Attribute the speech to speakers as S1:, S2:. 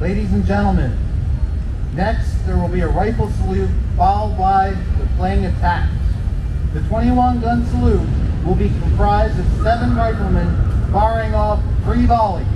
S1: Ladies and gentlemen, next there will be a rifle salute followed by the playing of taps. The 21 gun salute will be comprised of seven riflemen firing off three volleys.